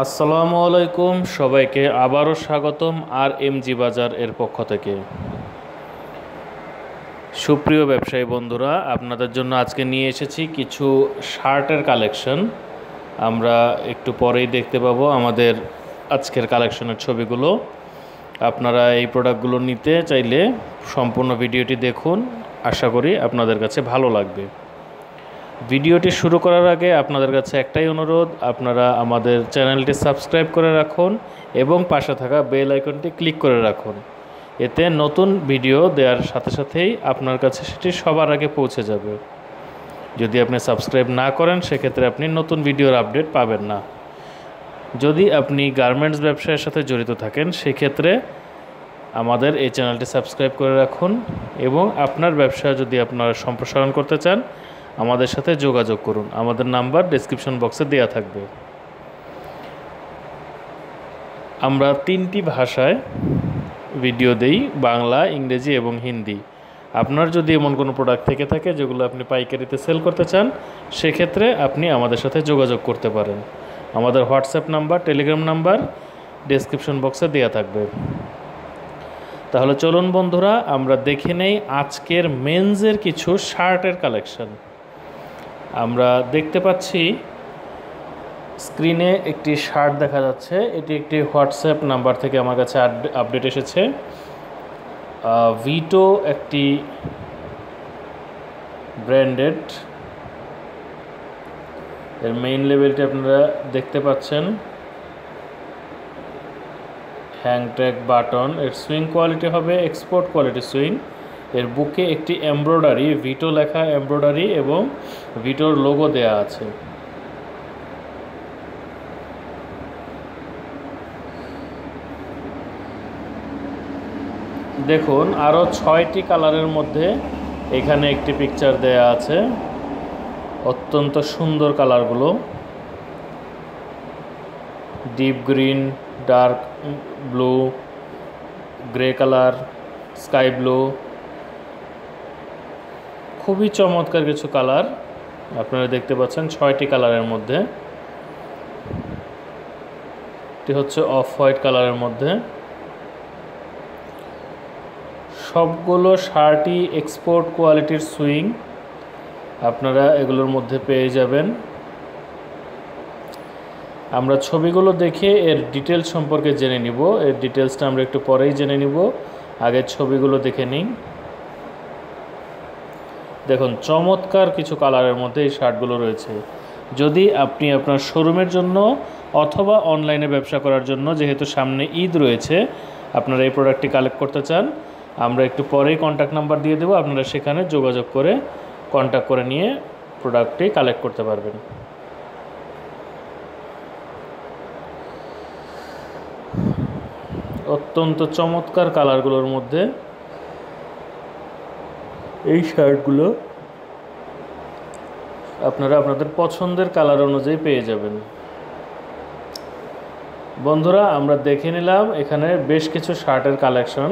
আসসালামু আলাইকুম, সবাইকে আবারও স্বাগতম আর এমজি বাজার এর পক্ষ থেকে। সুপ্রিয় ব্যবসায়ী বন্ধুরা, আপনাদের জন্য আজকে নিয়ে এসেছি কিছু শার্টের কালেকশন। আমরা একটু পরেই দেখতে পাবো আমাদের আজকের কালেকশনের ছবিগুলো। আপনারা এই প্রোডাক্টগুলো নিতে চাইলে সম্পূর্ণ ভিডিওটি দেখুন। আশা করি আপনাদের কাছে ভালো লাগবে। ভিডিওটি শুরু করার আগে আপনাদের কাছে একটাই অনুরোধ, আপনারা আমাদের চ্যানেলটি সাবস্ক্রাইব করে রাখুন এবং পাশে থাকা বেল আইকনটি ক্লিক করে রাখুন। এতে নতুন ভিডিও দেওয়ার সাথে সাথেই আপনার কাছে সেটি সবার আগে পৌঁছে যাবে। যদি আপনি সাবস্ক্রাইব না করেন, সেক্ষেত্রে আপনি নতুন ভিডিওর আপডেট পাবেন না। যদি আপনি গার্মেন্টস ব্যবসায়ের সাথে জড়িত থাকেন, সেক্ষেত্রে আমাদের এই চ্যানেলটি সাবস্ক্রাইব করে রাখুন এবং আপনার ব্যবসা যদি আপনারা সম্প্রসারণ করতে চান আমাদের সাথে যোগাযোগ করুন। আমাদের নাম্বার ডেসক্রিপশন বক্সে দেওয়া থাকবে। আমরা তিনটি ভাষায় ভিডিও দেই, বাংলা, ইংরেজি এবং হিন্দি। আপনার যদি এমন কোনো প্রোডাক্ট থেকে থাকে যেগুলো আপনি পাইকারিতে সেল করতে চান, সেক্ষেত্রে আপনি আমাদের সাথে যোগাযোগ করতে পারেন। আমাদের WhatsApp number Telegram number description বক্সে দেওয়া থাকবে। তাহলে চলুন বন্ধুরা, আমরা দেখে নেই আজকের মেন্সের কিছু শার্টের কালেকশন আমরা দেখতে পাচ্ছি স্ক্রিনে একটি শার্ট দেখা যাচ্ছে। এটি একটি হোয়াটসঅ্যাপ নাম্বার থেকে আমার কাছে আপডেট এসেছে। ভিটো একটি ব্র্যান্ডেড। এর মেইন লেভেলটি আপনারা দেখতে পাচ্ছেন। হ্যাংট্যাগ বাটন এর সুইং কোয়ালিটি হবে এক্সপোর্ট কোয়ালিটি সুইং এর বুকে একটি এমব্রয়ডারি, ভিটো লেখা এমব্রয়ডারি এবং ভিটোর লোগো দেয়া আছে। দেখুন আরও ছয়টি কালারের মধ্যে এখানে একটি পিকচার দেয়া আছে। অত্যন্ত সুন্দর কালারগুলো। Deep green, dark blue, grey colour, sky blue. খুবই চমৎকার কিছু কালার আপনারা দেখতে পাচ্ছেন, ছয়টি কালারের মধ্যে। এটি হচ্ছে অফ হোয়াইট কালারের মধ্যে। সবগুলো শার্টই এক্সপোর্ট কোয়ালিটির সুইং। আপনারা এগুলোর মধ্যে পেয়ে যাবেন। আমরা ছবিগুলো দেখে এর ডিটেলস সম্পর্কে জেনে নিব। এর ডিটেলসটা আমরা একটু পরেই জেনে নিব। আগে ছবিগুলো দেখে নিই। দেখুন, চমৎকার কিছু কালারের মধ্যে এই শার্টগুলো রয়েছে। যদি আপনি আপনার শোরুমের জন্য অথবা অনলাইনে ব্যবসা করার জন্য যেহেতু সামনে ঈদ রয়েছে, আপনারা এই প্রোডাক্টটি কালেক্ট করতে চান, আমরা একটু পরেই কন্ট্যাক্ট নাম্বার দিয়ে দেবো, আপনারা সেখানে যোগাযোগ করে কন্ট্যাক্ট করে নিয়ে প্রোডাক্টটি কালেক্ট করতে পারবেন। অত্যন্ত চমৎকার কালারগুলোর মধ্যে এই শার্টগুলো আপনারা আপনাদের পছন্দের কালার অনুযায়ী পেয়ে যাবেন। বন্ধুরা, আমরা দেখে নিলাম এখানে বেশ কিছু শার্টের কালেকশন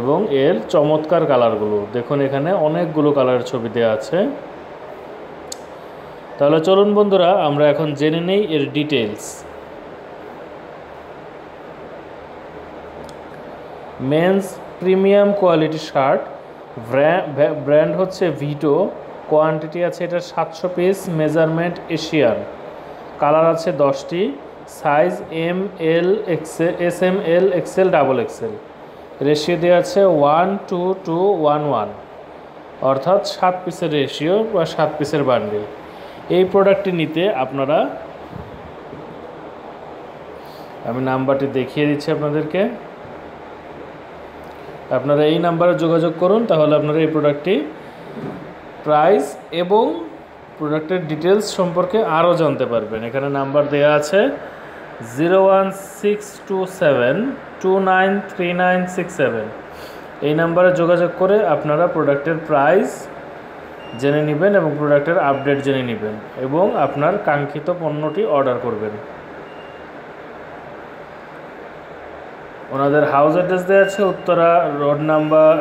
এবং এর চমৎকার কালারগুলো। দেখুন, এখানে অনেকগুলো কালারের ছবি দেওয়া আছে। তাহলে চলুন বন্ধুরা, আমরা এখন জেনে নেই এর details men's premium quality shirt brand হচ্ছে ভিটো কোয়ান্টিটি আছে এটা সাতশো পিস মেজারমেন্ট এশিয়ান কালার আছে দশটি size M L XL S M L XL double XL ratio দেওয়া আছে one two two one one অর্থাৎ সাত পিসের রেশিও বা সাত পিসের বান্ডিল এই প্রোডাক্টটি নিতে আপনারা, আমি নাম্বারটি দেখিয়ে দিচ্ছি আপনাদেরকে। আপনারা এই নাম্বারে যোগাযোগ করুন, তাহলে আপনারা এই প্রোডাক্টটি প্রাইস এবং প্রোডাক্টের ডিটেলস সম্পর্কে আরও জানতে পারবেন। এখানে নাম্বার দেওয়া আছে zero one six two seven two nine three nine six seven এই নাম্বারে যোগাযোগ করে আপনারা প্রোডাক্টের প্রাইস জেনে নেবেন এবং প্রোডাক্টের আপডেট জেনে নেবেন এবং আপনার কাঙ্ক্ষিত পণ্যটি অর্ডার করবেন। ওনাদের হাউস অ্যাড্রেস দেওয়া আছে, উত্তরা রোড নাম্বার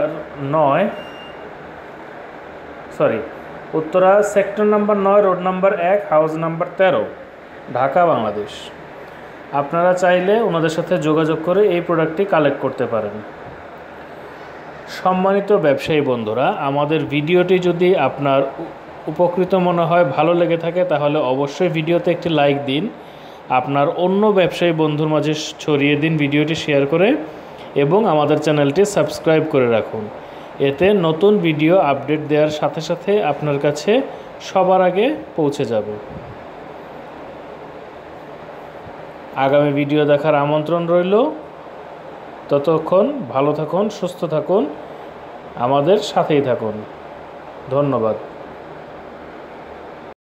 নয় সরি উত্তরা সেক্টর নাম্বার নয় রোড নাম্বার এক হাউস নাম্বার তেরো, ঢাকা, বাংলাদেশ। আপনারা চাইলে ওনাদের সাথে যোগাযোগ করে এই প্রোডাক্টটি কালেক্ট করতে পারেন। সম্মানিত ব্যবসায়ী বন্ধুরা, আমাদের ভিডিওটি যদি আপনার উপকৃত মনে হয়, ভালো লেগে থাকে, তাহলে অবশ্যই ভিডিওতে একটি লাইক দিন। আপনার অন্য ব্যবসায়ী বন্ধুর মাঝে ছড়িয়ে দিন ভিডিওটি শেয়ার করে এবং আমাদের চ্যানেলটি সাবস্ক্রাইব করে রাখুন। এতে নতুন ভিডিও আপডেট দেওয়ার সাথে সাথে আপনার কাছে সবার আগে পৌঁছে যাবে। আগামী ভিডিও দেখার আমন্ত্রণ রইল। ততক্ষণ ভালো থাকুন, সুস্থ থাকুন, আমাদের সাথেই থাকুন। ধন্যবাদ।